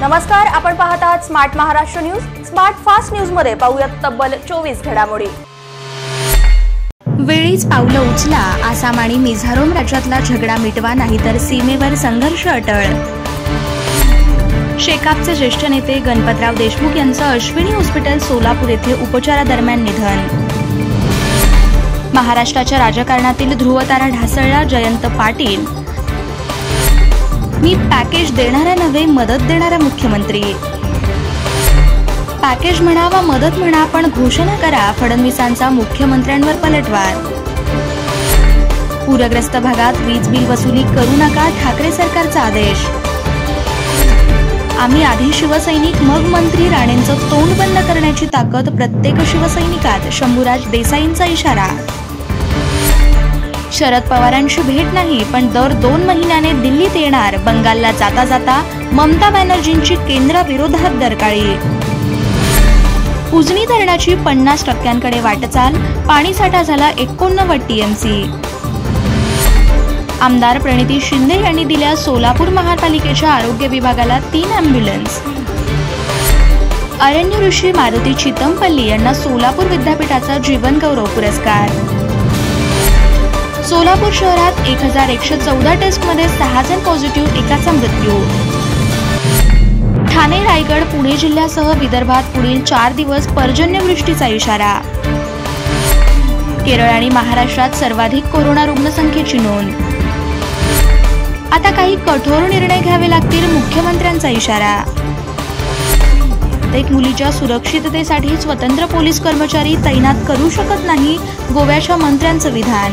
नमस्कार आपण पाहत आहात smart Maharashtra news smart fast न्यूजमध्ये पाहूयात तब्बल चोवीस घडामोडी. वेळीच पावलं उचला आसाम आणि मिझोरम राज्यातला झगडा मिटवा नाहीतर सीमेवर संघर्ष अटळ. शेकापचे ज्येष्ठ नेते गणपतराव देशमुख यांचं अश्विनी हॉस्पिटल सोलापूर येथे उपचारादरम्यान निधन. महाराष्ट्राच्या राजकारणातील ध्रुवतारा ढासळला जयंत पाटील. मी पॅकेज देणारा नव्हे मदत देणारा मुख्यमंत्री. पॅकेज म्हणा वा मदत म्हणा पण घोषणा करा फडणवीसांचा मुख्यमंत्र्यांवर पलटवार. पूरग्रस्त भागात वीज बिल वसुली करू नका ठाकरे सरकारचा आदेश. आम्ही आधी शिवसैनिक मग मंत्री राणेंचं तोंड बंद करण्याची ताकद प्रत्येक शिवसैनिकात शंभूराज देसाईंचा इशारा. शरद पवारांची भेट नाही पण दर दोन महिन्याने दिल्लीत येणार बंगालला जाता जाता ममता बॅनर्जींची केंद्राविरोधात दरकाळी. उजनी धरणाची पन्नास टक्क्यांकडे वाटचाल पाणीसाठा झाला एकोणनव्वद टीएमसी आमदार प्रणिती शिंदे यांनी दिल्या सोलापूर महापालिकेच्या आरोग्य विभागाला तीन अँब्युलन्स अरण्य ऋषी मारुती चितमपल्ली यांना सोलापूर विद्यापीठाचा जीवनगौरव पुरस्कार. सोलापूर शहरात एक हजार एकशे चौदा टेस्टमध्ये सहा जण पॉझिटिव्ह एकाचा मृत्यू. ठाणे रायगड पुणे जिल्ह्यासह विदर्भात पुढील चार दिवस पर्जन्यवृष्टीचा इशारा. केरळ आणि महाराष्ट्रात सर्वाधिक कोरोना रुग्णसंख्येची नोंद. आता काही कठोर निर्णय घ्यावे लागतील मुख्यमंत्र्यांचा इशारा. एक मुलीच्या सुरक्षिततेसाठी स्वतंत्र पोलीस कर्मचारी तैनात करू शकत नाही गोव्याच्या मंत्र्यांचं विधान.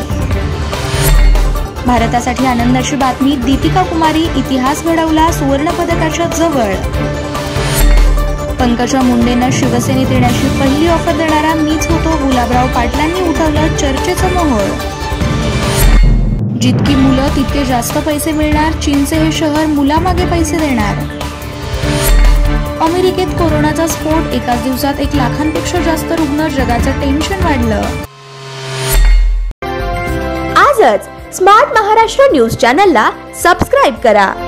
भारतासाठी आनंदाची बातमी दीपिका कुमारी इतिहास घडवला सुवर्ण पदकाच्या जवळ. पंकजा मुंडेंना शिवसेनेत येण्याची पहिली ऑफर देणारा मीच होतो गुलाबराव पाटलांनी उठवलं चर्चेचं मोहोळ. जितकी मुलं तितके जास्त पैसे मिळणार चीनचे हे शहर मुलामागे पैसे देणार. अमेरिकेत कोरोनाचा स्फोट एकाच दिवसात एक लाखांपेक्षा जास्त रुग्ण जगाचं टेन्शन वाढलं. आजच स्मार्ट महाराष्ट्र न्यूज चॅनलला सबस्क्राईब करा.